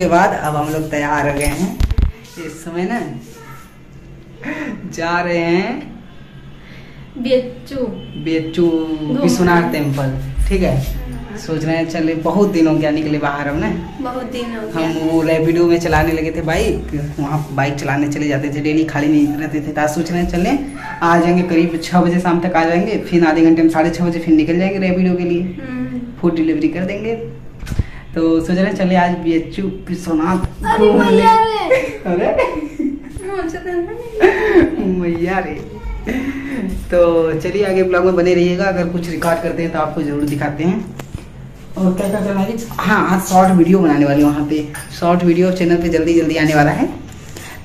के बाद अब हम लोग तैयार हो गए हैं। इस समय ना जा रहे हैं बेचू। बेचू विश्वनाथ टेंपल ठीक है? सोच रहे हैं चले बहुत दिन हो गया निकले बाहर हम ना। बहुत दिन हो हम वो रेपिडो में चलाने लगे थे बाइक वहाँ बाइक चलाने चले जाते थे डेली खाली नहीं रहते थे। तो आज सोच रहे हैं चले आ जाएँगे करीब छः बजे शाम तक आ जाएँगे फिर आधे घंटे में साढ़े छः बजे फिर निकल जाएँगे रेपिडो के लिए। हम्म। फ़ूड डिलीवरी कर देंगे। तो सोच रहे चले आज बी एच यू विश्वनाथ अरे मैया रे। तो नहीं मैया रे। तो चलिए आगे ब्लॉग में बने रहिएगा अगर कुछ रिकॉर्ड करते हैं तो आपको ज़रूर दिखाते हैं। और क्या क्या करना है हाँ आज शॉर्ट वीडियो बनाने वाली हूँ वहाँ पे। शॉर्ट वीडियो चैनल पे जल्दी जल्दी आने वाला है।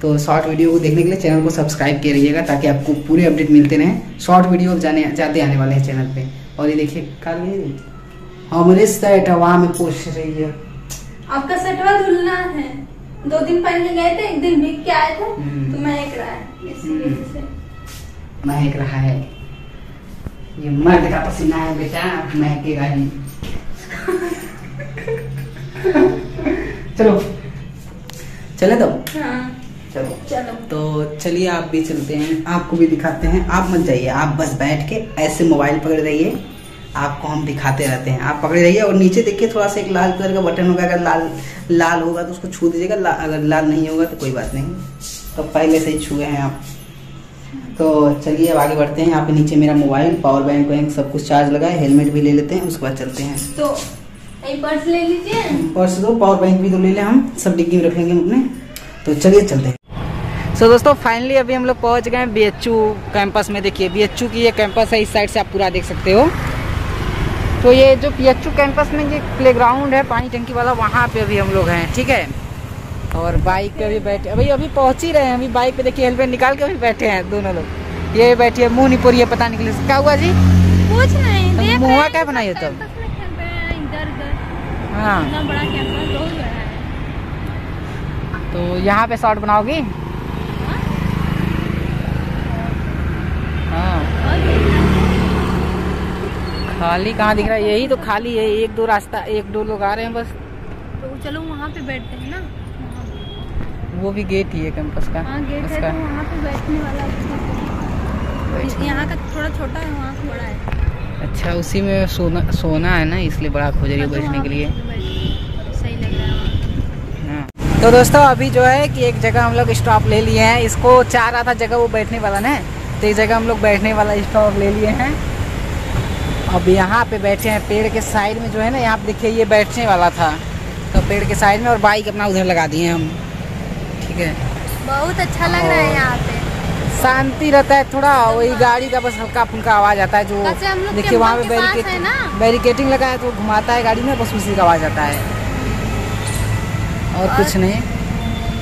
तो शॉर्ट वीडियो को देखने के लिए चैनल को सब्सक्राइब किए रहिएगा ताकि आपको पूरे अपडेट मिलते रहें। शॉर्ट वीडियो जाने जाते आने वाले हैं चैनल पे। और ये देखिए कर हमारे सेट वहाँ में पूछ रही है। आपका सटवा धुलना है। दो दिन पहले गए थे एक दिन भीग के आए थे हम्म। तो महक रहा है इसी हम्म। महक रहा है। ये मर्द का पसीना है बेटा महकेगा ही। चलो। चले तो? हाँ। चलो। चलो। तो चलिए आप भी चलते हैं आपको भी दिखाते हैं। आप मत जाइए आप बस बैठ के ऐसे मोबाइल पकड़े रहिए। आपको हम दिखाते रहते हैं। आप पकड़े रहिए और नीचे देखिए थोड़ा सा एक लाल कलर का बटन होगा अगर लाल लाल होगा तो उसको छू दीजिएगा ला, अगर लाल नहीं होगा तो कोई बात नहीं। तो पहले से ही छुए हैं आप। तो चलिए अब आगे बढ़ते हैं। यहाँ पे नीचे मेरा मोबाइल पावर बैंक वैंक सब कुछ चार्ज लगा है हेलमेट भी ले लेते हैं उसके बाद चलते हैं। तो पर्स ले लीजिए। पर्स दो पावर बैंक भी तो ले लें हम सब डिग्गी में रख लेंगे हम अपने। तो चलिए चलते हैं। सो so, दोस्तों फाइनली अभी हम लोग पहुँच गए हैं बी कैंपस में। देखिए बीएचयू की ये कैंपस है इस साइड से आप पूरा देख सकते हो। तो ये जो बी कैंपस में ये प्लेग्राउंड है पानी टंकी वाला वहाँ पे अभी हम लोग हैं ठीक है? और बाइक पे अभी बैठे अभी अभी पहुँच ही रहे हैं अभी बाइक पे देखिए हेलमेट निकाल के अभी बैठे हैं दोनों लोग। ये बैठी है मुँह नहीं पोरी है पता निकले क्या हुआ जी? कुछ नहीं मुँह क्या बनाई हो तुम? हैं, हाँ। है। तो यहाँ पे शॉर्ट बनाओगी? हाँ। और खाली कहाँ दिख रहा है? यही तो खाली है एक दो रास्ता एक दो लोग आ रहे हैं बस। तो चलो वहाँ पे बैठते हैं ना। वो भी गेट ही है कैंपस का हाँ गेट है तो वहाँ पे बैठने वाला यहाँ का थोड़ा छोटा है वहाँ बड़ा है। अच्छा उसी में सोना सोना है ना इसलिए बड़ा खोज रही है हाँ, तो बैठने के लिए। सही लग रहा है हाँ। तो दोस्तों अभी जो है कि एक जगह हम लोग स्टॉप ले लिए हैं। इसको चाह रहा था जगह वो बैठने वाला ना तो एक जगह हम लोग बैठने वाला स्टॉप ले लिए हैं। अब यहाँ पे बैठे हैं पेड़ के साइड में जो है ना यहाँ पे देखिए ये बैठने वाला था। तो पेड़ के साइड में और बाइक अपना उधर लगा दिए हम। ठीक है। बहुत अच्छा लग रहा है यहाँ पे। शांति रहता है थोड़ा वही गाड़ी का बस हल्का फुल्का आवाज़ आता है जो देखिए वहाँ पे बैरिकेटिंग लगा है तो घुमाता है गाड़ी में बस उसी का आवाज़ आता है। और कुछ नहीं।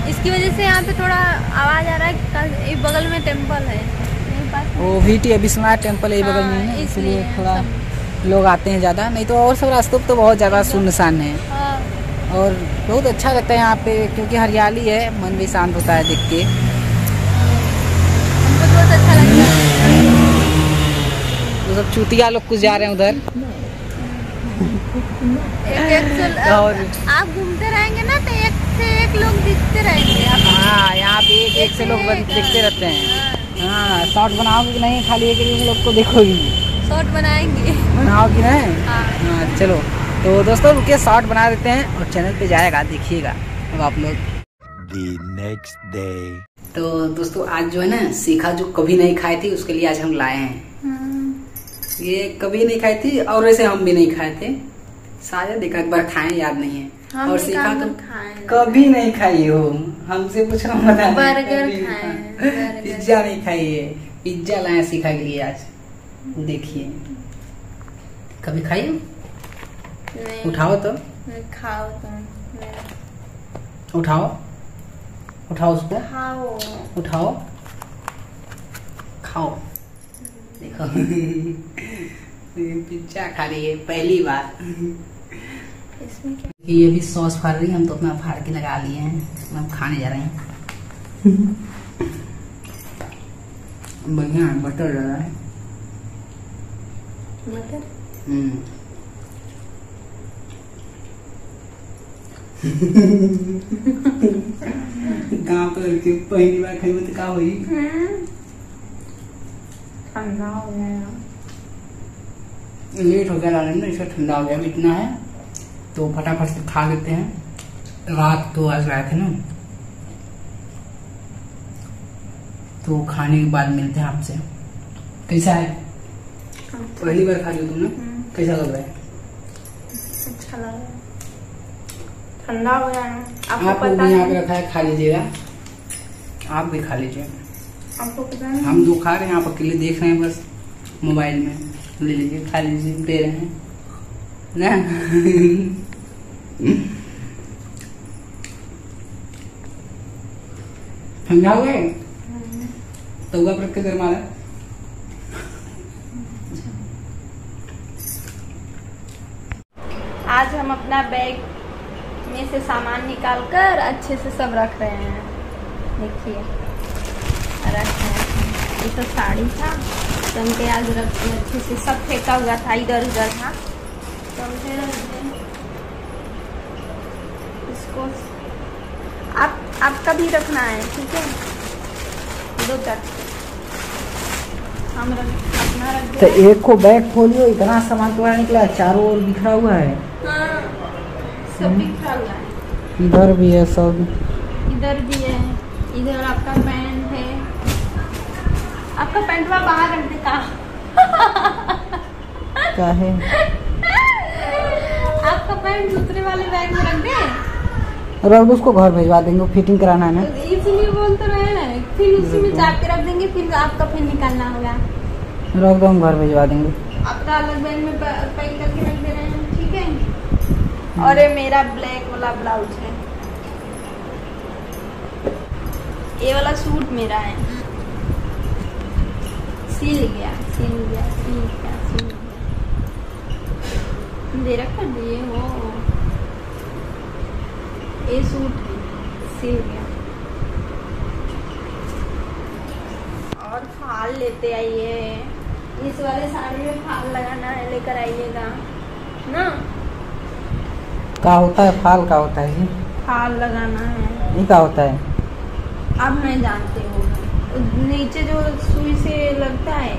इसकी वजह से यहाँ पे थोड़ा आवाज़ आ रहा है बगल में टेंपल है। वो वी टी विश्वनाथ टेंपल यही बगल में है हाँ, इसलिए थोड़ा लोग आते हैं ज़्यादा। नहीं तो और सब रास्तों तो बहुत ज़्यादा सुनसान है। हाँ, और बहुत अच्छा लगता है यहाँ पे क्योंकि हरियाली है मन भी शांत होता है देख के। तो बहुत अच्छा लगता है। सब चूतिया लोग कुछ जा रहे हैं उधर। और- आप घूमते रहेंगे ना तो एक से एक लोग दिखते रहेंगे। हाँ यहाँ पे एक एक से लोग दिखते रहते हैं। हाँ शॉर्ट बनाओगे कि नहीं? खाली एक एक लोग को देखोगी। शॉर्ट बनाएँगे। बनाओगी नहीं? हाँ। हाँ चलो। तो दोस्तों रुकिए शॉर्ट बना देते हैं और चैनल पे जाएगा देखिएगा। अब आप लोग। Next day. तो दोस्तों आज जो है ना सीखा जो कभी नहीं खाई थी उसके लिए आज हम लाए हैं। हम्म, ये कभी नहीं खाई थी और वैसे हम भी नहीं खाए थे। शायद एक बार खाए याद नहीं है। हम और सीखा तो कभी नहीं खाई हो। हमसे पूछ रहा हूँ बता बर्गर खाए बर्गर। पिज्जा नहीं खाई है पिज्जा लाए सीखा के लिए आज। देखिए। कभी खाई नहीं। उठाओ तो। खाओ नहीं, उठाओ। उठाओ उसको। खाओ। उठाओ। खाओ। देखो। पिज्जा खा रही है पहली बार। इसमें क्या? ये भी सॉस फाड़ रही है हम तो अपना फाड़ के लगा लिए हैं। हम खाने जा रहे हैं। बढ़िया है बटर डाला है। मटर हम्म। गाँव पर पहली बार खाई तो का हुई ठंडा हो गया लेट हो गया लाने में इसका ठंडा हो गया। इतना है तो फटाफट से खा लेते हैं। रात तो आज लाए थे ना। तो खाने के बाद मिलते हैं आपसे। कैसा है? पहली बार खा रही हो तुमने? हम्म, कैसा लग रहा है? अच्छा लग रहा है। ठंडा हो गया आपको आप पता यहाँ पे रखा है खा लीजिएगा। आप भी खा लीजिए। आपको पता है? हम दो खा रहे हैं आप अकेले देख रहे हैं बस। मोबाइल में। ले लीजिए खा लीजिए दे रहे हैं। ना? ठंडा हो गए तवा पर रख के आज हम अपना बैग में से सामान निकाल कर अच्छे से सब रख रहे हैं। देखिए। रख रहे हैं। ये तो साड़ी था। तो हमके आज रख अच्छे से सब फेंका हुआ था इधर उधर था तो हमसे रख इसको आप आपका भी रखना है, ठीक है? दो तक हम अपना रख तो एक को बैग खोलियो इतना सामान तुम्हारा निकला चारों ओर बिखरा हुआ है। हाँ सब बिखरा हुआ है। इधर भी है सब। इधर भी है इधर आपका पैंट है। आपका पैंट वहाँ बाहर रख दे का क्या है? आपका पैंट दूसरे वाले बैग में रख दे। और उसको घर भिजवा देंगे फिटिंग कराना है इसीलिए बोल तो रहे हैं। फिर उसी में जाप के रख देंगे फिर आपका फिर निकालना होगा। रख दो हम घर भिजवा देंगे। आपका अलग बैग में पैक करके रख दे रहे हैं ठीक है? और ये मेरा ब्लैक वाला ब्लाउज है। ये वाला सूट मेरा है। सिल गया सिल गया सिल गया सिल गया। दे रखा दिए हो। ये सूट सिल गया और फाल लेते आइए। इस वाले साड़ी में फाल लगाना है लेकर आइएगा। ना? क्या होता है फाल का होता है फाल लगाना है। ये क्या होता है? अब मैं जानते हो। नीचे जो सुई से लगता है।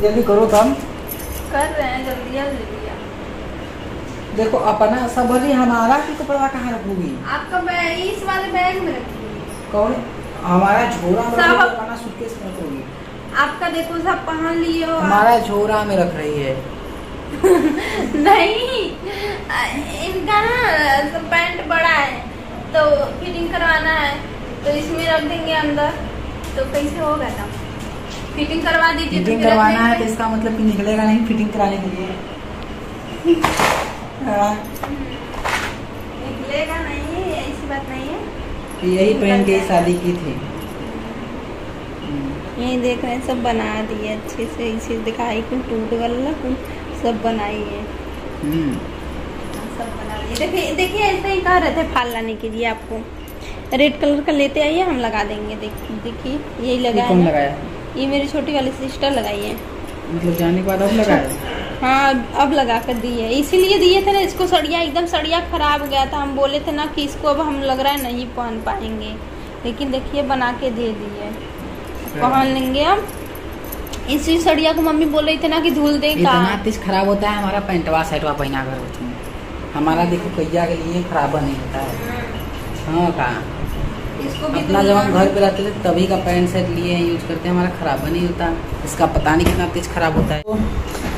जल्दी करो काम। कर रहे हैं जल्दी जल्दी। देखो अपना सबरी हमारा की कपड़ा कहाँ रखोगी? आपका बैग इस वाले बैग में रखिए कौन? हमारा झोरा में सब- अपना सूटकेस में रखोगी। आपका देखो सब पहन लिए हो हमारा झोरा में रख रही है। नहीं इनका ना पैंट बड़ा है तो फिटिंग करवाना है तो इसमें रख देंगे अंदर तो कैसे होगा ना फिटिंग करवा दीजिए तो फिटिंग करवाना है तो इसका मतलब कि निकलेगा नहीं फिटिंग कराने के लिए। निकलेगा नहीं ऐसी बात नहीं है। तो यही पहन के शादी की थी। ये देख रहे हैं सब बना दिए अच्छे से इसे दिखाई कुछ टूट वाला कुछ सब बनाई है। हम्म, सब बना दिए देखिए देखिए ऐसे ही कह रहे थे फाल लाने के लिए आपको। रेड कलर का लेते आइए हम लगा देंगे। देख देखिए यही लगाया लगाया? ये मेरी छोटी वाली सिस्टर लगाई है। मतलब जाने के बाद अब लगाया? हाँ अब लगा कर दी है। इसीलिए दिए थे ना इसको सड़िया एकदम सड़िया खराब हो गया था। हम बोले थे ना कि इसको अब हम लग रहा है नहीं पहन पाएँगे। लेकिन देखिए बना के दे दिए। पहन लेंगे अब इसी सड़िया को मम्मी बोल रही थी ना कि धुल दे इतना तेज खराब होता है हमारा पैंटवा शर्टवा पहना कर हमारा देखो कैया के लिए खराबा नहीं होता है। हाँ। कहा। इसको अपना जब हम घर पे रहते थे तभी का पैंट शर्ट लिए यूज़ करते हैं हमारा खराबा नहीं होता। इसका पता नहीं कितना तेज खराब होता है।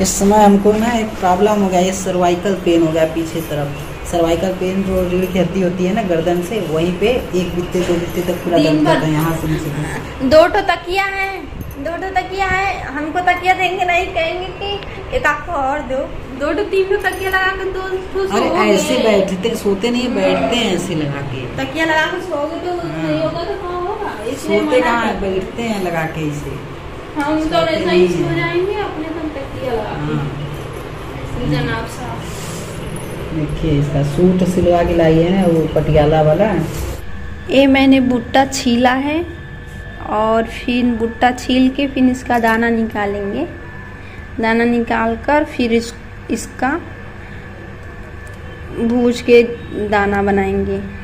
इस समय हमको ना एक प्रॉब्लम हो गया ये सर्वाइकल पेन हो गया पीछे तरफ़। सर्वाइकल पेन जो रीढ़ की हड्डी होती है ना गर्दन से वहीं पे एक बित्ते दो बित्ते तक पूरा दर्द करता है यहाँ से नीचे दो ठो तकिया है दो ठो तकिया है। हमको तकिया देंगे नहीं कहेंगे कि एक आपको और दो। दो ठो तीन ठो तकिया लगा कर दो अरे ऐसे बैठते सोते नहीं बैठते हैं ऐसे लगा के। तकिया लगा कर सोओगे तो हाँ। नहीं होगा तो कहाँ होगा? सोते कहाँ बैठते हैं लगा के इसे। हम तो ऐसा ही सो जाएँगे अपने देखिए इसका सूट सिलवा के लाई है वो पटियाला वाला। ये मैंने भुट्टा छीला है और फिर भुट्टा छील के फिर इसका दाना निकालेंगे। दाना निकाल कर फिर इस, इसका भूज के दाना बनाएँगे।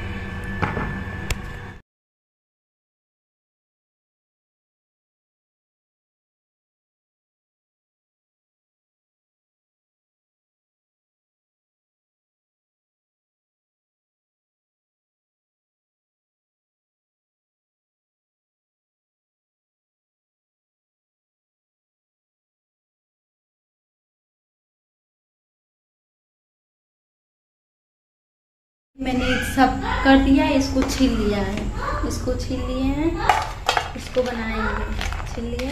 मैंने सब कर दिया, इसको छील लिया है। इसको छील लिए हैं, इसको बनाएँगे। छील लिए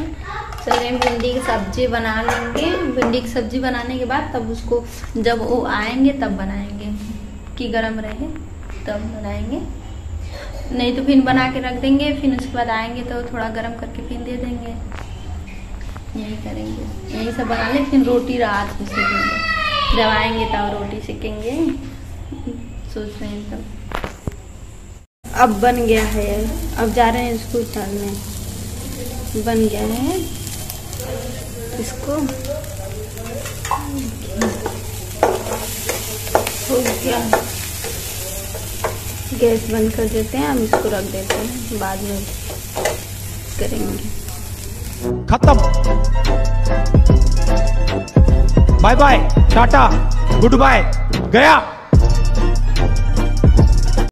चलिए भिंडी की सब्ज़ी बना लेंगे। भिंडी की सब्ज़ी बनाने के बाद तब उसको जब वो आएँगे, तब बनाएँगे। कि गरम रहे, तब बनाएँगे। नहीं तो फिर बना के रख देंगे, फिर उसके बाद आएँगे तो थोड़ा गरम करके फिर दे देंगे। यही करेंगे। यही सब बना लें, फिर रोटी रात में सीखेंगे। जब आएँगे तब रोटी सेकेंगे सोच रहे हैं तब अब बन गया है। अब जा रहे हैं इसको उतारने बन गया है इसको। हो गया। गैस बंद कर देते हैं। हम इसको रख देते हैं। बाद में करेंगे। खत्म। Bye bye tata good bye गया।